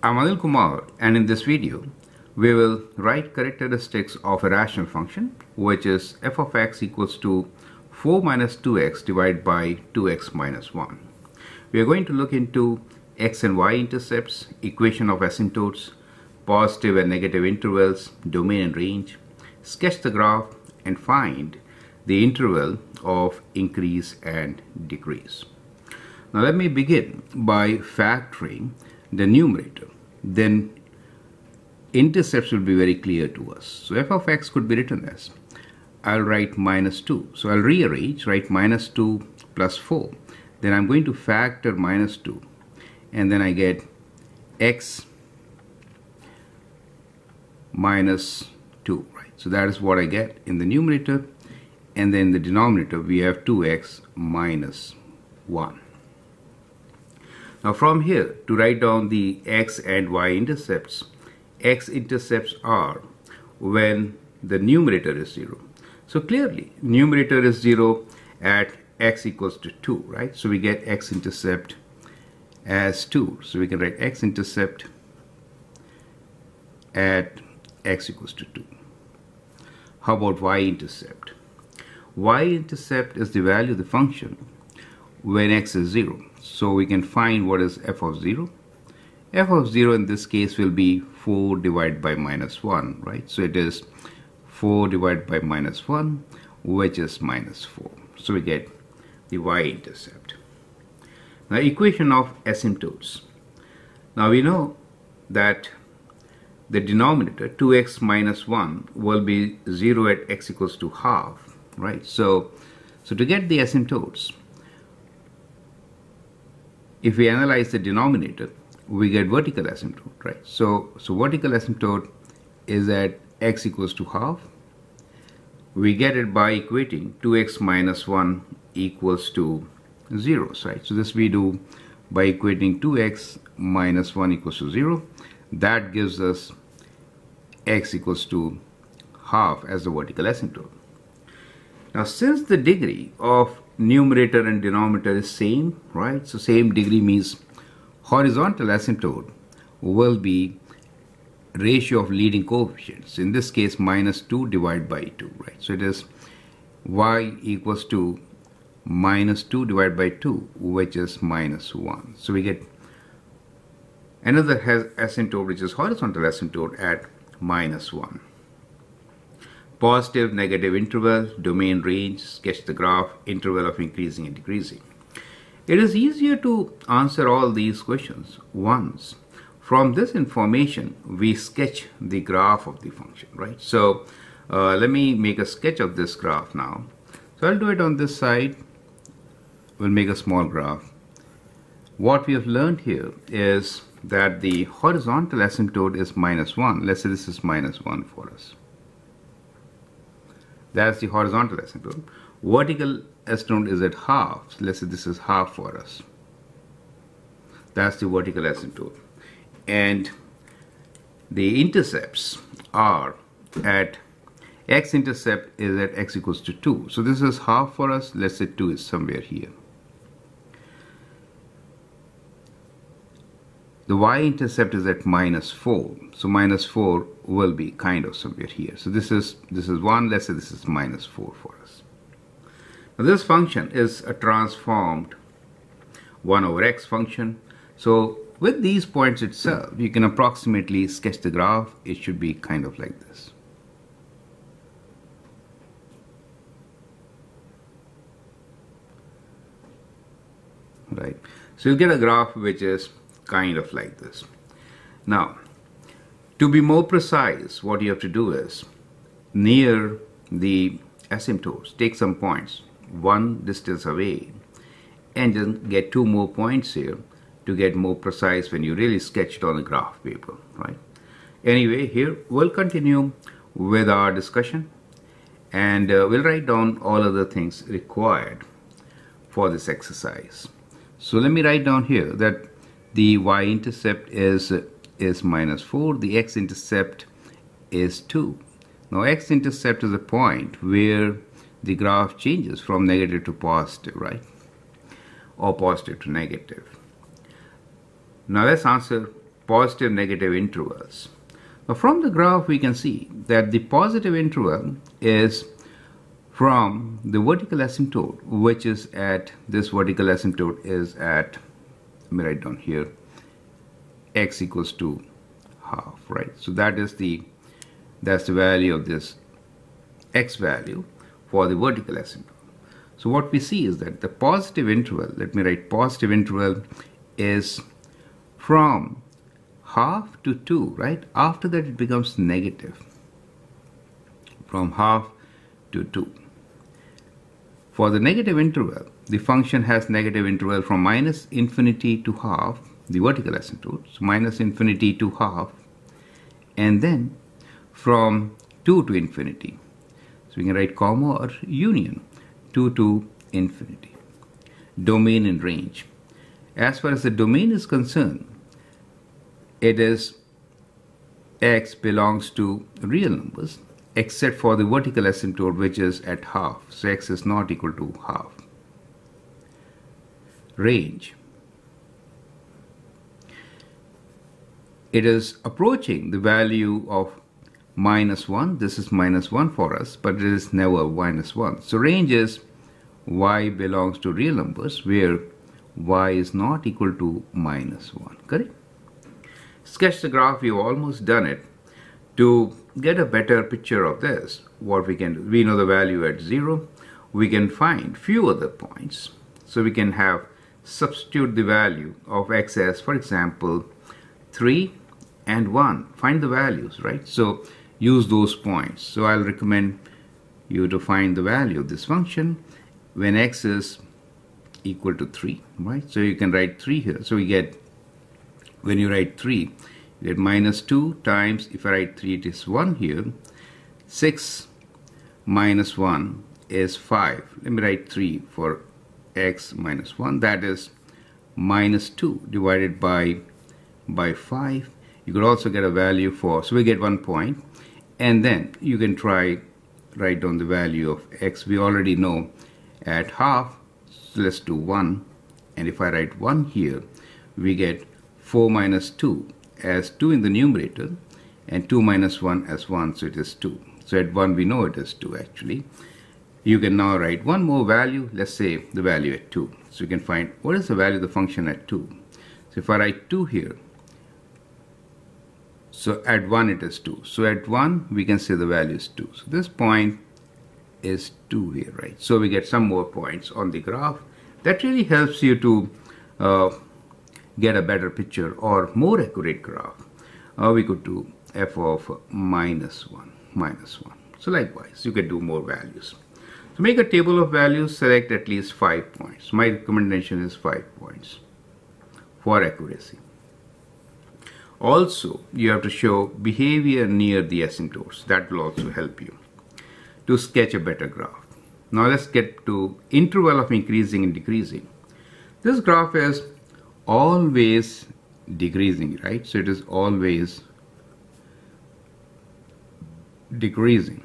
I'm Anil Kumar and in this video we will write characteristics of a rational function which is f of x equals to 4 minus 2x divided by 2x minus 1. We are going to look into x and y intercepts, equation of asymptotes, positive and negative intervals, domain and range, sketch the graph and find the interval of increase and decrease. Now let me begin by factoring the numerator. Then intercepts will be very clear to us. So f of x could be written as I'll write minus 2. So I'll rearrange, write minus 2 plus 4. Then I'm going to factor minus 2. And then I get x minus 2, right? So that is what I get in the numerator. And then the denominator, we have 2x minus 1. Now from here, to write down the x and y intercepts, x intercepts are when the numerator is 0 so clearly, numerator is 0 at x equals to 2, right? So we get x-intercept as 2. So we can write x-intercept at x equals to 2. How about y-intercept? y-intercept is the value of the function when x is 0. So we can find what is f of 0. f of 0 in this case will be 4 divided by minus 1, right? So it is 4 divided by minus 1 which is minus 4 so we get the y-intercept now equation of asymptotes now we know that the denominator 2x minus 1 will be 0 at x equals to half right so so to get the asymptotes if we analyze the denominator we get vertical asymptote right? So so vertical asymptote is at x equals to half. We get it by equating 2x minus 1 equals to 0 right? So this we do by equating 2x minus 1 equals to 0 that gives us x equals to half as the vertical asymptote. Now since the degree of numerator and denominator is same right so same degree means horizontal asymptote will be ratio of leading coefficients. In this case, minus 2 divided by 2, right? So it is y equals to minus 2 divided by 2, which is minus 1. So we get another has asymptote, which is horizontal asymptote at minus 1. Positive, negative interval, domain range, sketch the graph, interval of increasing and decreasing. It is easier to answer all these questions once from this information, we sketch the graph of the function, right? So uh, let me make a sketch of this graph now. So I'll do it on this side. We'll make a small graph. What we have learned here is that the horizontal asymptote is minus 1. Let's say this is minus 1 for us. That's the horizontal asymptote. Vertical asymptote is at half. Let's say this is half for us. That's the vertical asymptote and the intercepts are at x-intercept is at x equals to 2. So this is half for us. Let's say 2 is somewhere here. The y-intercept is at minus 4. So minus 4 will be kind of somewhere here. So this is this is 1. Let's say this is minus 4 for us. Now this function is a transformed 1 over x function. So with these points itself, you can approximately sketch the graph. It should be kind of like this. Right. So you get a graph which is kind of like this. Now, to be more precise, what you have to do is near the asymptotes, take some points one distance away and just get two more points here to get more precise when you really sketch it on the graph paper, right? Anyway, here we'll continue with our discussion and uh, we'll write down all of the things required for this exercise. So let me write down here that the y-intercept is is minus 4, the x-intercept is 2. Now x-intercept is a point where the graph changes from negative to positive, right? Or positive to negative. Now let's answer positive negative intervals. Now from the graph we can see that the positive interval is from the vertical asymptote which is at this vertical asymptote is at let me write down here. X equals to half right? So that is the that's the value of this x value for the vertical asymptote. So what we see is that the positive interval let me write positive interval is from half to 2 right? After that it becomes negative from half to 2 for the negative interval the function has negative interval from minus infinity to half the vertical asymptote so minus infinity to half and then from 2 to infinity. So we can write comma or union 2 to infinity. Domain and range. As far as the domain is concerned it is x belongs to real numbers except for the vertical asymptote which is at half. So x is not equal to half. Range. It is approaching the value of minus 1. This is minus 1 for us, but it is never minus 1. So range is y belongs to real numbers where y is not equal to minus 1. Correct? sketch the graph, we've almost done it. To get a better picture of this, what we can do, we know the value at 0. We can find few other points. So we can have substitute the value of x as, for example, 3 and 1. Find the values, right? So use those points. So I'll recommend you to find the value of this function when x is equal to 3, right? So you can write 3 here. So we get when you write 3 get minus 2 times if I write 3 it is 1 here. 6 minus 1 is 5 let me write 3 for x minus 1 that is minus 2 divided by by 5 you could also get a value for so we get one point. And then you can try write down the value of x. We already know at half so let's do 1 and if I write 1 here we get 4 minus 2 as 2 in the numerator and 2 minus 1 as 1 so it is 2 so at 1 we know it is 2 actually. You can now write one more value let's say the value at 2 so you can find what is the value of the function at 2 so if I write 2 here so at 1 it is 2 so at 1 we can say the value is 2 so this point is 2 here right? So we get some more points on the graph. That really helps you to uh, get a better picture or more accurate graph, uh, we could do f of minus 1, minus 1. So likewise, you can do more values. To make a table of values, select at least 5 points. My recommendation is 5 points for accuracy. Also, you have to show behavior near the asymptotes. That will also help you to sketch a better graph. Now let's get to interval of increasing and decreasing. This graph is always decreasing, right? So it is always decreasing.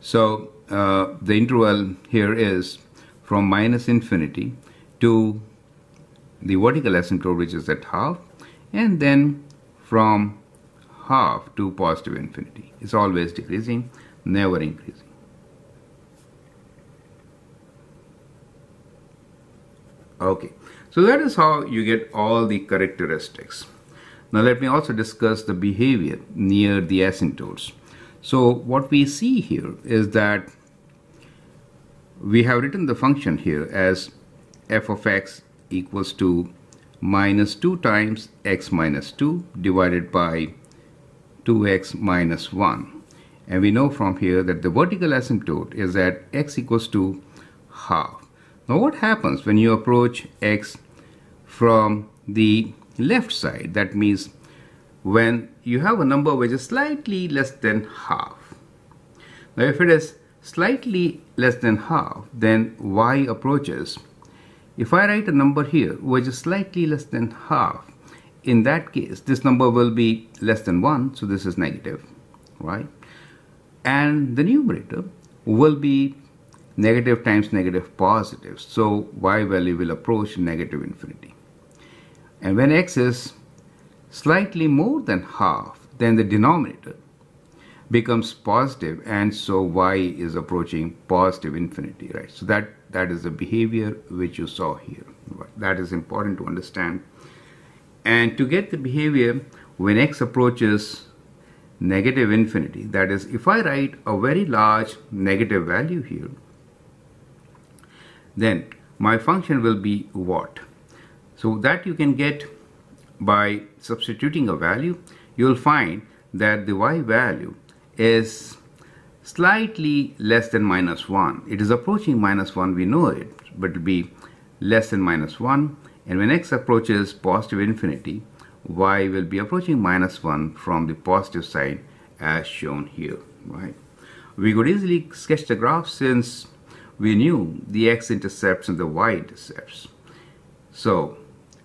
So uh, the interval here is from minus infinity to the vertical asymptote which is at half and then from half to positive infinity. It's always decreasing, never increasing. Okay, so that is how you get all the characteristics. Now let me also discuss the behavior near the asymptotes. So what we see here is that we have written the function here as f of x equals to minus 2 times x minus 2 divided by 2x minus 1. And we know from here that the vertical asymptote is at x equals to half. Now what happens when you approach x from the left side? That means when you have a number which is slightly less than half. Now if it is slightly less than half, then y approaches. If I write a number here which is slightly less than half, in that case this number will be less than 1, so this is negative, right? And the numerator will be negative times negative positive. So y value will approach negative infinity. And when x is slightly more than half, then the denominator becomes positive and so y is approaching positive infinity, right? So that, that is the behavior which you saw here. That is important to understand. And to get the behavior when x approaches negative infinity, that is, if I write a very large negative value here, then my function will be what? So that you can get by substituting a value, you will find that the y value is slightly less than minus 1. It is approaching minus 1, we know it, but it will be less than minus 1. And when x approaches positive infinity, y will be approaching minus 1 from the positive side as shown here. Right? We could easily sketch the graph since we knew the x-intercepts and the y-intercepts. So,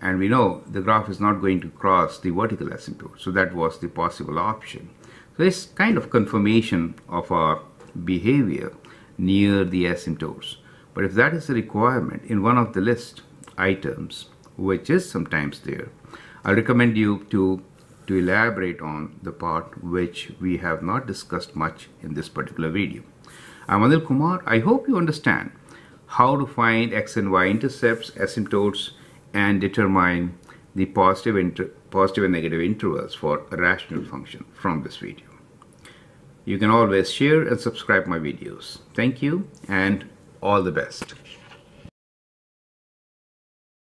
and we know the graph is not going to cross the vertical asymptote. So that was the possible option. So it's kind of confirmation of our behavior near the asymptotes. But if that is a requirement in one of the list items, which is sometimes there, I recommend you to to elaborate on the part which we have not discussed much in this particular video. I'm Anil Kumar. I hope you understand how to find x and y intercepts, asymptotes, and determine the positive, positive and negative intervals for a rational function from this video. You can always share and subscribe my videos. Thank you and all the best.